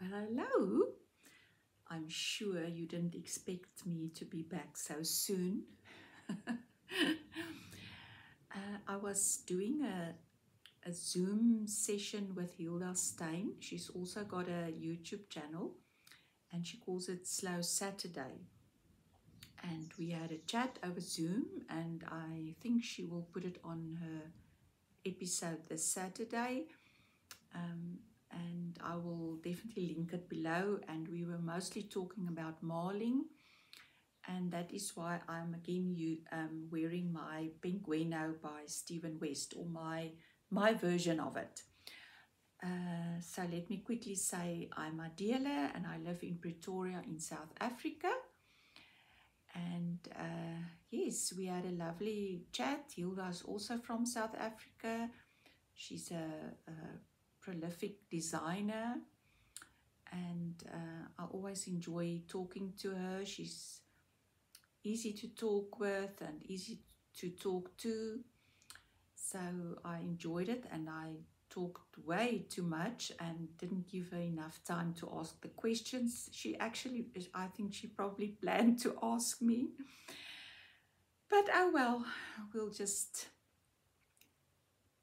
Well, hello. I'm sure you didn't expect me to be back so soon. uh, I was doing a, a Zoom session with Hilda Steyn. She's also got a YouTube channel and she calls it Slow Saturday. And we had a chat over Zoom, and I think she will put it on her episode this Saturday. Um, and I will definitely link it below. And we were mostly talking about marling, and that is why I'm again you um, wearing my Penguono by Stephen West or my my version of it. Uh, so let me quickly say I'm Adele and I live in Pretoria in South Africa. And uh, yes, we had a lovely chat. Hilda is also from South Africa. She's a, a prolific designer and uh, I always enjoy talking to her. She's easy to talk with and easy to talk to. So I enjoyed it and I talked way too much and didn't give her enough time to ask the questions. She actually, I think she probably planned to ask me. But oh well, we'll just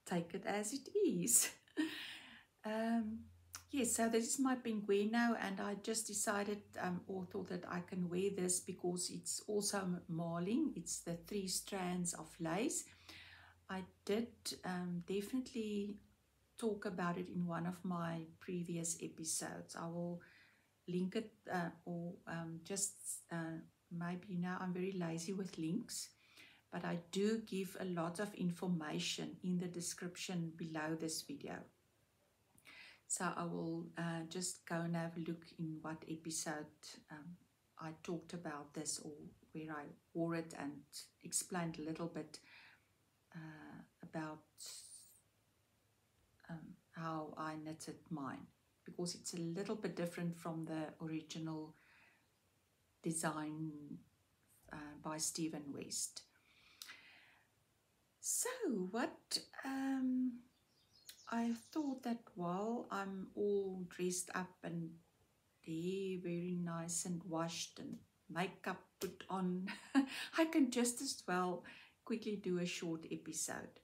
take it as it is. um, yes, so this is my Penguono and I just decided um, or thought that I can wear this because it's also marling. It's the three strands of lace. I did um, definitely talk about it in one of my previous episodes. I will link it uh, or um, just uh, maybe now I'm very lazy with links, but I do give a lot of information in the description below this video. So I will uh, just go and have a look in what episode um, I talked about this or where I wore it and explained a little bit uh, about um, how I knitted mine because it's a little bit different from the original design uh, by Stephen West. So what um, I thought that while I'm all dressed up and very nice and washed and makeup put on, I can just as well quickly do a short episode.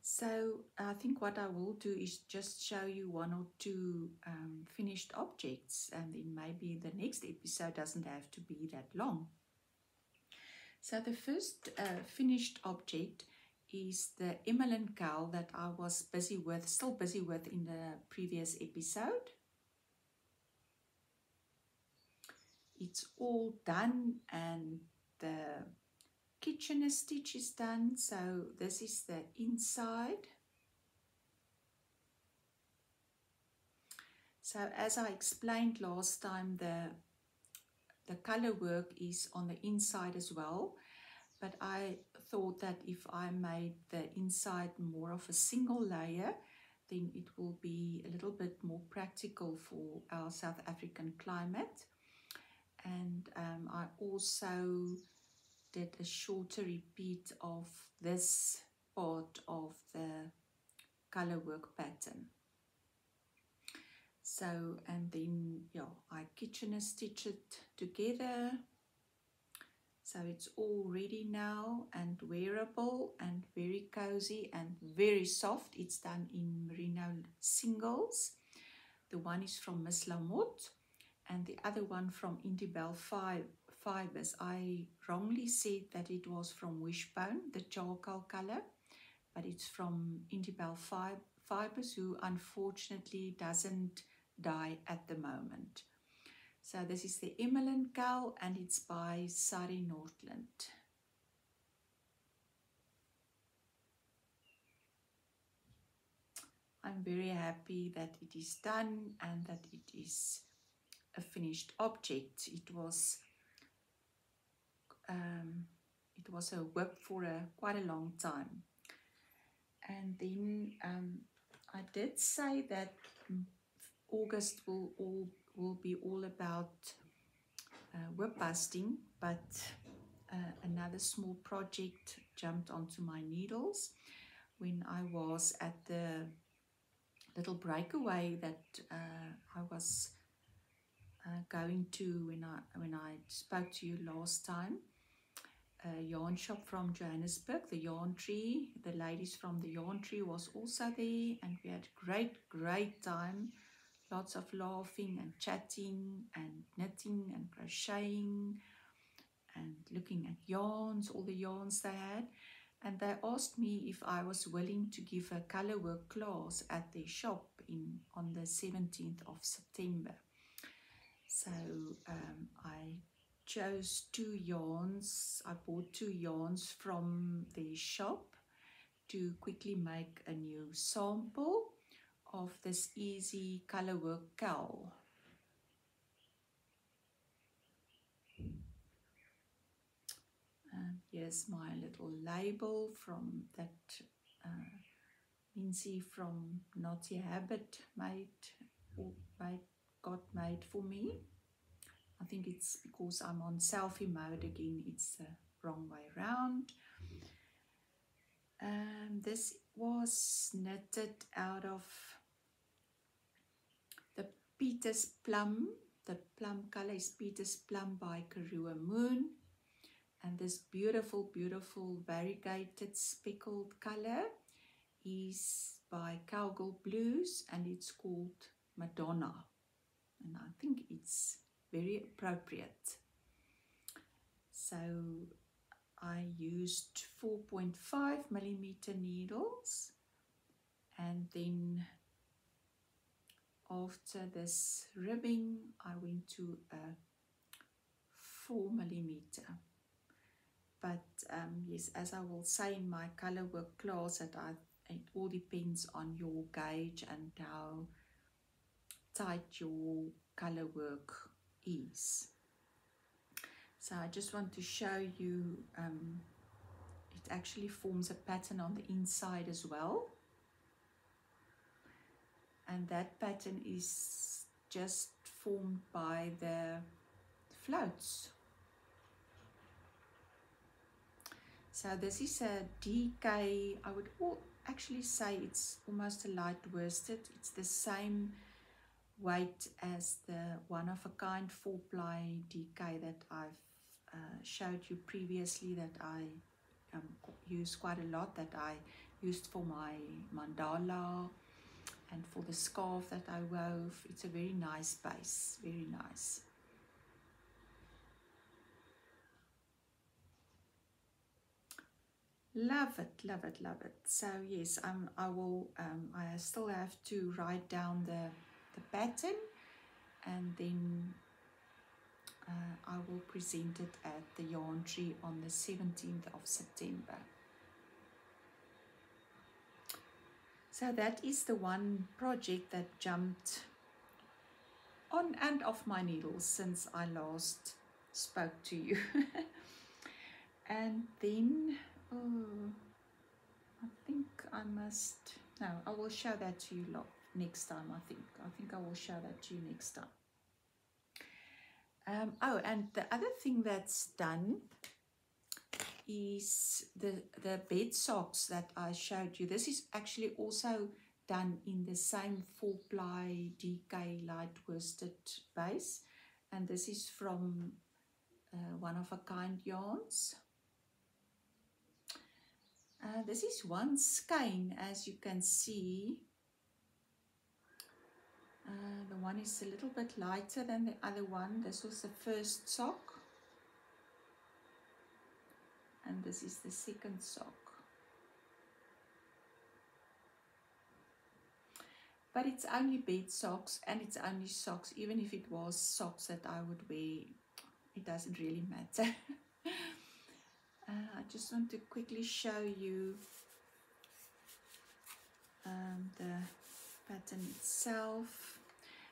So I think what I will do is just show you one or two um, finished objects and then maybe the next episode doesn't have to be that long. So the first uh, finished object is the Emmalin cowl that I was busy with, still busy with in the previous episode. It's all done and the Kitchener stitch is done so this is the inside so as I explained last time the the color work is on the inside as well but I thought that if I made the inside more of a single layer then it will be a little bit more practical for our South African climate and um, I also did a shorter repeat of this part of the color work pattern. So, and then, yeah, I Kitchener stitch it together. So it's all ready now and wearable and very cozy and very soft. It's done in merino singles. The one is from Miss Lamotte and the other one from 5 fibers. I wrongly said that it was from Wishbone, the charcoal color, but it's from Indiebelle fib fibers who unfortunately doesn't dye at the moment. So this is the Emmalin cowl and it's by Sari Nordlund. I'm very happy that it is done and that it is a finished object. It was um, it was a whip for a quite a long time. And then um, I did say that August will all will be all about uh, whip busting, but uh, another small project jumped onto my needles when I was at the little breakaway that uh, I was uh, going to when I when I spoke to you last time. A yarn shop from Johannesburg, the Yarn Tree. The ladies from the Yarn Tree was also there, and we had great great time. Lots of laughing and chatting and knitting and crocheting and looking at yarns, all the yarns they had. And they asked me if I was willing to give a color work class at their shop in on the 17th of September. So um, I chose two yarns. I bought two yarns from the shop to quickly make a new sample of this easy color work cowl. And here's my little label from that uh, Lindsay from Naughty Habit made, made got made for me. I think it's because I'm on selfie mode again, it's the wrong way around. Um, this was knitted out of Peter's Plum. The plum color is Peter's Plum by Karoomoon. And this beautiful, beautiful variegated speckled color is by Cowgirl Blues and it's called Madonna and I think it's very appropriate. So I used 4.5 millimeter needles and then after this ribbing I went to a 4 millimeter but um, yes as I will say in my color work class that I, it all depends on your gauge and how tight your color work is. So I just want to show you, um, it actually forms a pattern on the inside as well. And that pattern is just formed by the floats. So this is a DK, I would actually say it's almost a light worsted. It's the same weight as the one of a kind four ply DK that I've uh, showed you previously that I um, use quite a lot that I used for my mandala and for the scarf that I wove. It's a very nice base, very nice. Love it, love it, love it. So yes, um, I will. Um, I still have to write down the the pattern and then uh, I will present it at the yarn tree on the 17th of September. So that is the one project that jumped on and off my needles since I last spoke to you. and then, oh, I think I must, no, I will show that to you next time I think I think I will show that to you next time um, oh and the other thing that's done is the the bed socks that I showed you this is actually also done in the same four ply DK light worsted base and this is from uh, one of a kind yarns uh, this is one skein as you can see uh, the one is a little bit lighter than the other one. This was the first sock. And this is the second sock. But it's only bed socks and it's only socks. Even if it was socks that I would wear, it doesn't really matter. uh, I just want to quickly show you um, the pattern itself.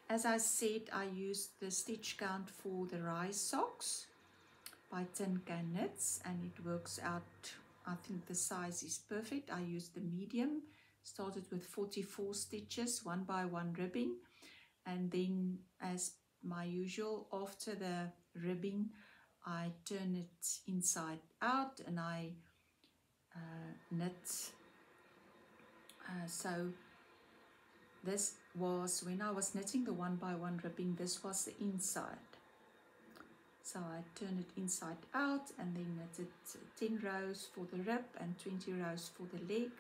As I said, I used the stitch count for the Rye socks by Tin Can Knits and it works out, I think the size is perfect. I used the medium, started with 44 stitches, one by one ribbing. And then as my usual after the ribbing I turn it inside out and I uh, knit. Uh, so this was when I was knitting the one by one ribbing this was the inside so I turned it inside out and then knitted 10 rows for the rib and 20 rows for the leg.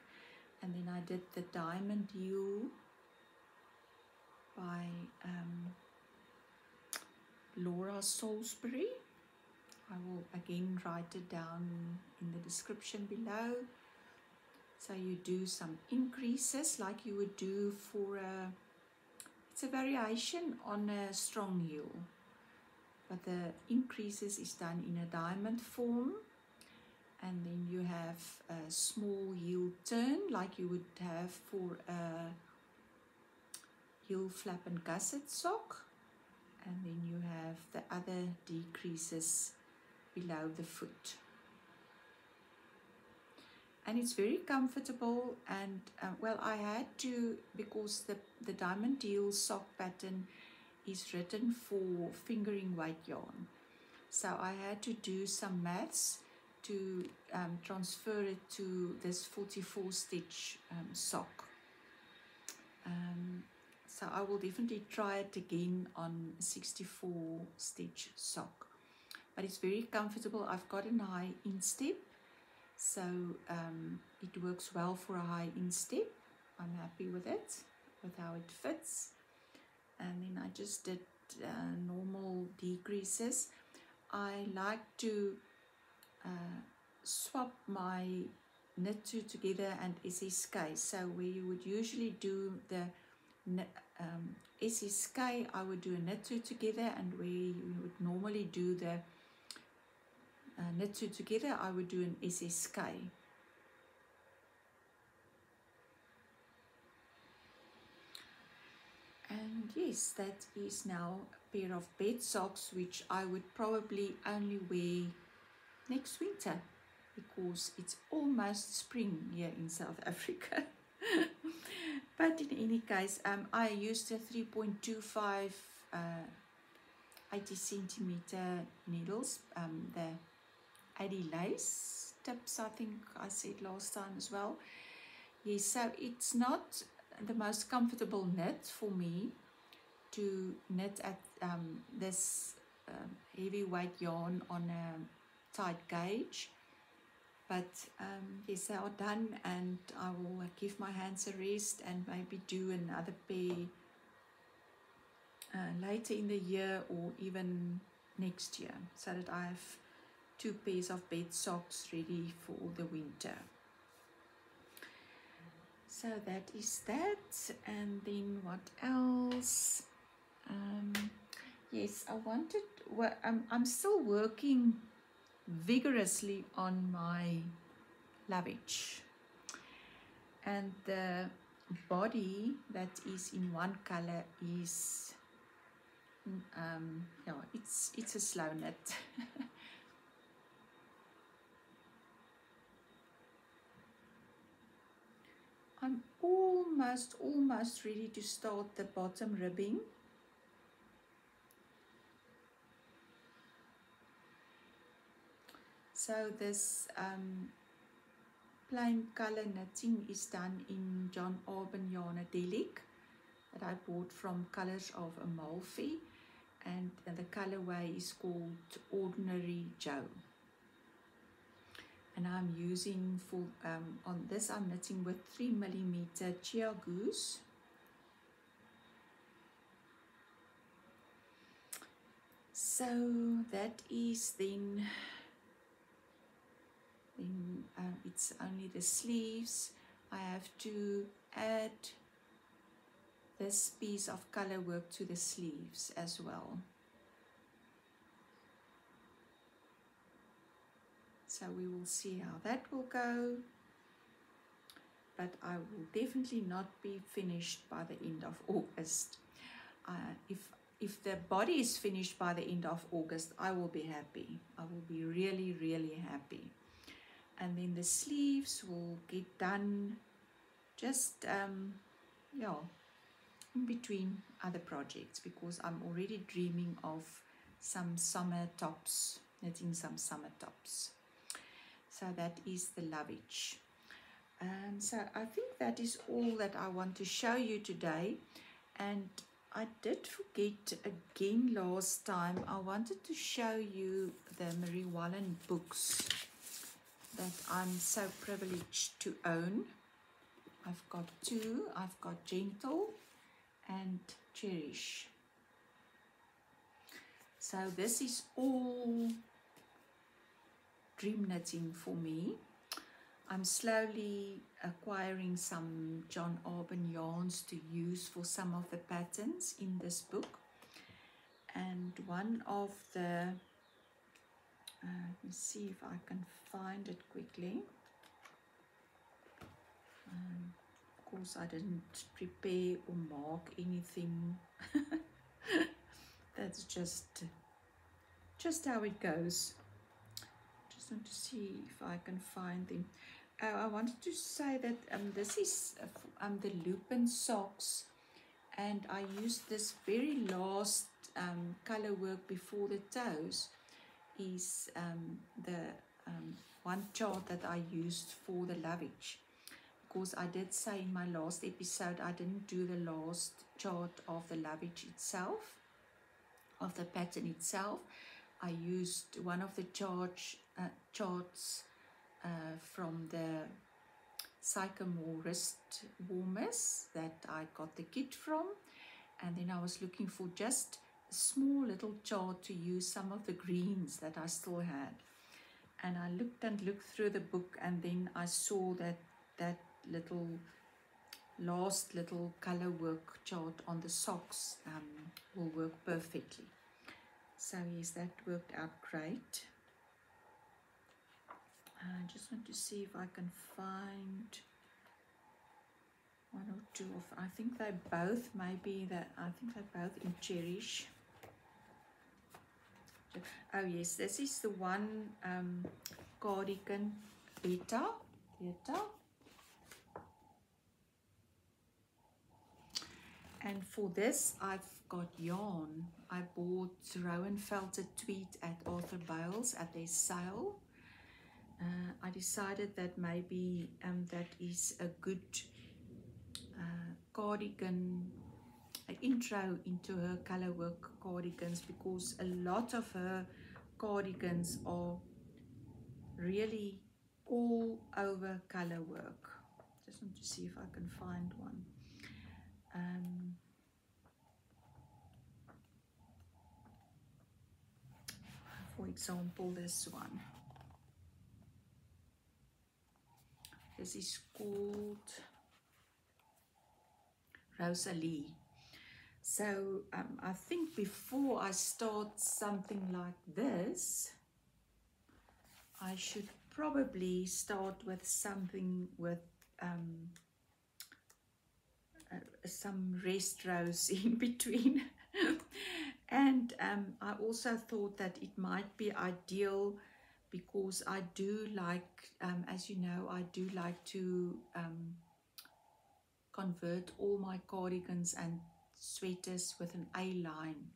And then I did the diamond heel by um, Laura Salsbury. I will again write it down in the description below. So you do some increases like you would do for a it's a variation on a strong heel but the increases is done in a diamond form. And then you have a small heel turn like you would have for a heel flap and gusset sock. And then you have the other decreases below the foot. And it's very comfortable and uh, well I had to because the the diamond heel sock pattern is written for fingering weight yarn. So I had to do some maths to um, transfer it to this 44 stitch um, sock. Um, so I will definitely try it again on 64 stitch sock. But it's very comfortable. I've got a high instep. So um, it works well for a high instep. I'm happy with it, with how it fits and then I just did uh, normal decreases. I like to uh, swap my knit two together and SSK. So where you would usually do the um, SSK, I would do a knit two together and where you would normally do the uh, knit two together, I would do an SSK. And yes that is now a pair of bed socks which I would probably only wear next winter because it's almost spring here in South Africa. But in any case um, I used a 3.25 uh, 80 centimeter needles um, the Addi lace tips I think I said last time as well. Yes so it's not the most comfortable knit for me to knit at um, this um, heavyweight yarn on a tight gauge. But um, yes they are done and I will give my hands a rest and maybe do another pair uh, later in the year or even next year so that I have two pairs of bed socks ready for the winter so that is that. And then what else? Um, yes I wanted well I'm, I'm still working vigorously on my lovage and the body that is in one color is um, yeah it's it's a slow knit I'm almost, almost ready to start the bottom ribbing. So this um, plain color knitting is done in John Arbon Yarnadelic that I bought from Colors of Amalfi and the colorway is called Ordinary Joe and I'm using for um, on this I'm knitting with 3 millimeter chia goose. So that is then then uh, it's only the sleeves. I have to add this piece of color work to the sleeves as well so we will see how that will go. But I will definitely not be finished by the end of August. Uh, if if the body is finished by the end of August I will be happy. I will be really really happy. And then the sleeves will get done just um, yeah in between other projects because I'm already dreaming of some summer tops knitting some summer tops so that is the lovage Um, so I think that is all that I want to show you today. And I did forget again last time. I wanted to show you the Marie Wallin books that I'm so privileged to own. I've got two. I've got Gentle and Cherish. So this is all dream knitting for me. I'm slowly acquiring some John Arbon yarns to use for some of the patterns in this book. And one of the, uh, let me see if I can find it quickly. Um, of course, I didn't prepare or mark anything. That's just, just how it goes. To see if I can find them. Uh, I wanted to say that um, this is uh, um, the Lupin socks. And I used this very last um, color work before the toes. Is um, the um, one chart that I used for the lovage because I did say in my last episode I didn't do the last chart of the lovage itself of the pattern itself I used one of the charge, uh, charts uh, from the Sycamore wrist warmers that I got the kit from. And then I was looking for just a small little chart to use some of the greens that I still had. And I looked and looked through the book and then I saw that that little last little color work chart on the socks um, will work perfectly so yes that worked out great? I just want to see if I can find one or two of I think they both maybe that I think they're both in cherish. Oh yes this is the one um, cardigan beta beta and for this I've got yarn. I bought Rowan felted tweed at Arthur Bales at their sale. Uh, I decided that maybe um, that is a good uh, cardigan an intro into her color work cardigans because a lot of her cardigans are really all over color work. Just want to see if I can find one. Um, for example this one This is called Rosalie. So um, I think before I start something like this, I should probably start with something with um, uh, some rest rows in between. And um, I also thought that it might be ideal because I do like, um, as you know, I do like to um, convert all my cardigans and sweaters with an A-line.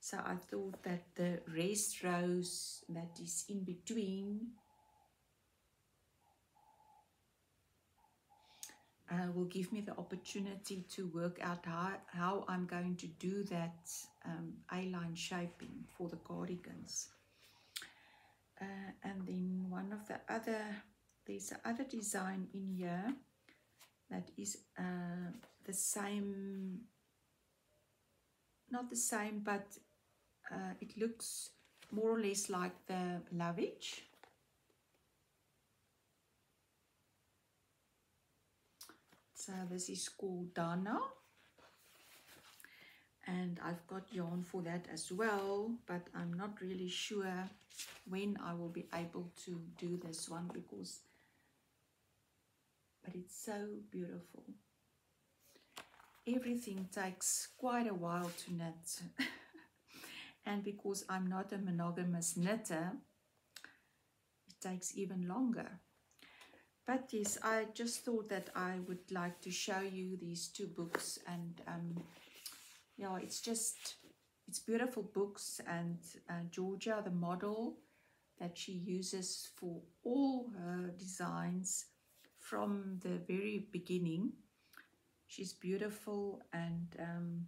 So I thought that the rest rows that is in between uh, will give me the opportunity to work out how, how I'm going to do that um, A-line shaping for the cardigans. Uh, and then one of the other there's another design in here that is uh, the same not the same but uh, it looks more or less like the lovage so this is called Dana and I've got yarn for that as well but I'm not really sure when I will be able to do this one because but it's so beautiful. Everything takes quite a while to knit. And because I'm not a monogamous knitter it takes even longer but yes I just thought that I would like to show you these two books and um, yeah it's just it's beautiful books and uh, Georgia the model that she uses for all her designs from the very beginning. She's beautiful and um,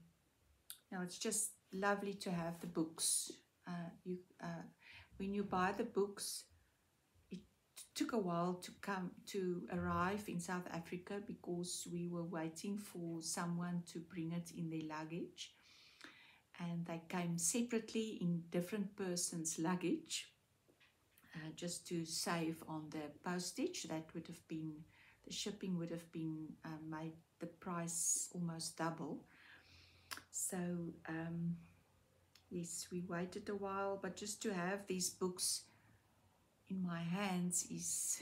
you know, it's just lovely to have the books. Uh, you, uh, when you buy the books, took a while to come to arrive in South Africa because we were waiting for someone to bring it in their luggage and they came separately in different persons' luggage uh, just to save on the postage. That would have been, the shipping would have been uh, made the price almost double. So, um, yes, we waited a while, but just to have these books in my hands is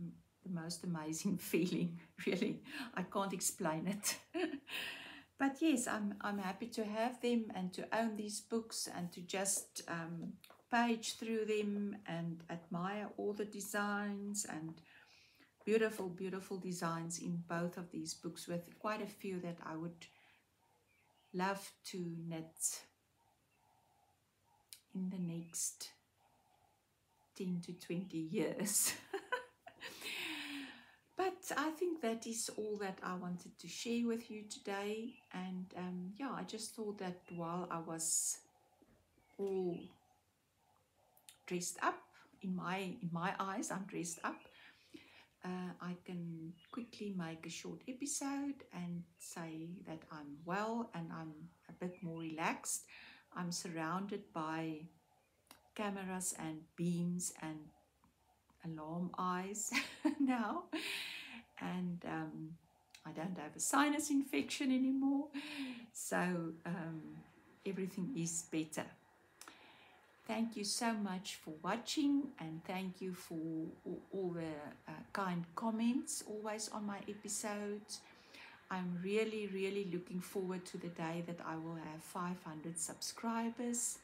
um, the most amazing feeling, really. I can't explain it. but yes, I'm, I'm happy to have them and to own these books and to just um, page through them and admire all the designs and beautiful, beautiful designs in both of these books with quite a few that I would love to knit in the next 10 to 20 years. but I think that is all that I wanted to share with you today. And um, yeah, I just thought that while I was all dressed up, in my in my eyes, I'm dressed up. Uh, I can quickly make a short episode and say that I'm well and I'm a bit more relaxed. I'm surrounded by cameras and beams and alarm eyes now. And um, I don't have a sinus infection anymore. So um, everything is better. Thank you so much for watching and thank you for all the uh, kind comments always on my episodes. I'm really really looking forward to the day that I will have 500 subscribers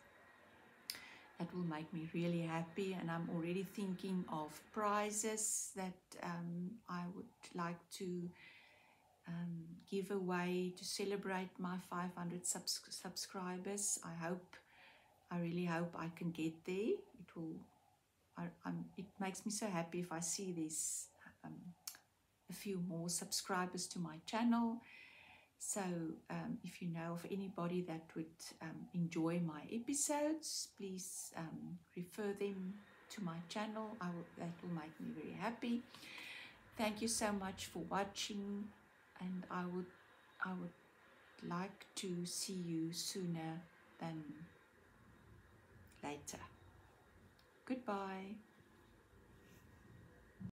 that will make me really happy. And I'm already thinking of prizes that um, I would like to um, give away to celebrate my 500 subs subscribers. I hope I really hope I can get there. It will I, it makes me so happy if I see this um, a few more subscribers to my channel so um, if you know of anybody that would um, enjoy my episodes, please um, refer them to my channel. Will, that will make me very happy. Thank you so much for watching and I would, I would like to see you sooner than later. Goodbye.